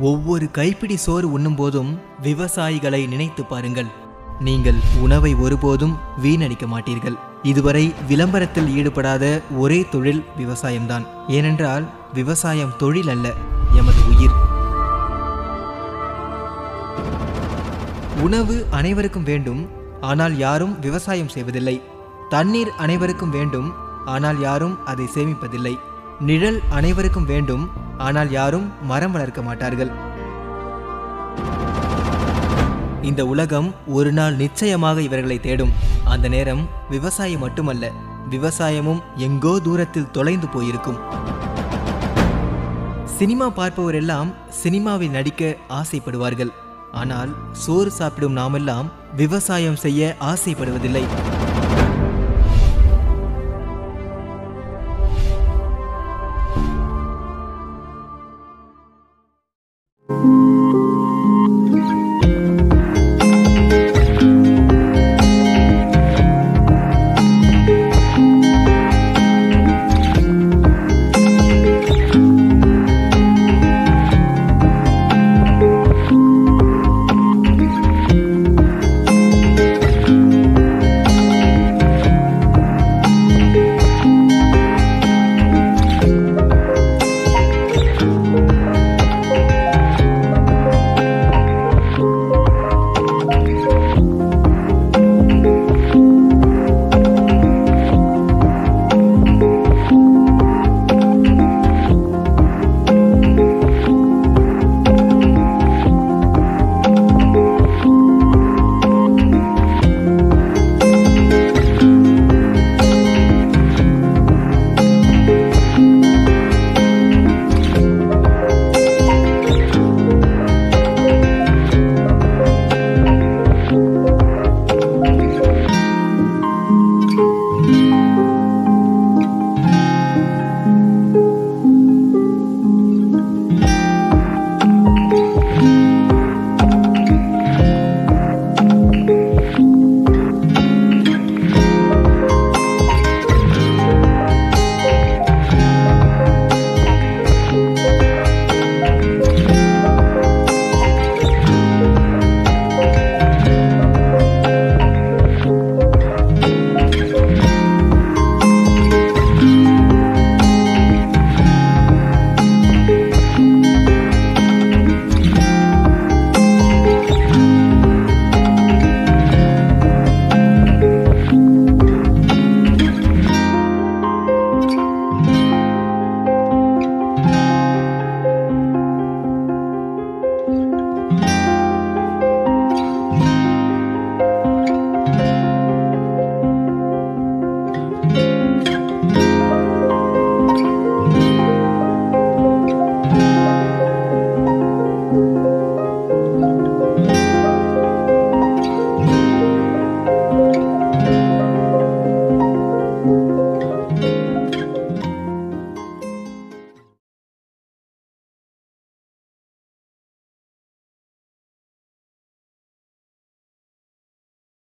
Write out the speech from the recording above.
ஒவ்வொரு கைப்பிடி சோறு உண்ணும்போதும் விவசாயிகளை நினைத்து பாருங்கள். நீங்கள் உணவை ஒருபோதும் வீணடிக்க மாட்டீர்கள். இதுவரை விளம்பரத்தில் ஈடுபடாத ஒரே தொழில் விவசாயம்தான். ஏனென்றால் விவசாயம் தொழில் அல்ல எமது உயிர். உணவு அனைவருக்கும் வேண்டும் ஆனால் யாரும் விவசாயம் செய்வதில்லை. தண்ணீர் அனைவருக்கும் வேண்டும் ஆனால் யாரும் அதை சேமிப்பதில்லை. நிழல் அனைவருக்கும் வேண்டும் ஆனால் யாரும் மரம் வளர்க்க மாட்டார்கள். இந்த உலகம் ஒரு நாள் நிச்சயமாக இவர்களை தேடும். அந்த நேரம் விவசாயம் மட்டுமல்ல விவசாயமும் எங்கோ தூரத்தில் தொலைந்து போயிருக்கும். சினிமா பார்ப்பவரெல்லாம் சினிமாவில் நடிக்க ஆசைப்படுவார்கள். ஆனால் சோறு சாப்பிடும் நாமெல்லாம் விவசாயம் செய்ய ஆசைப்படுவதில்லை.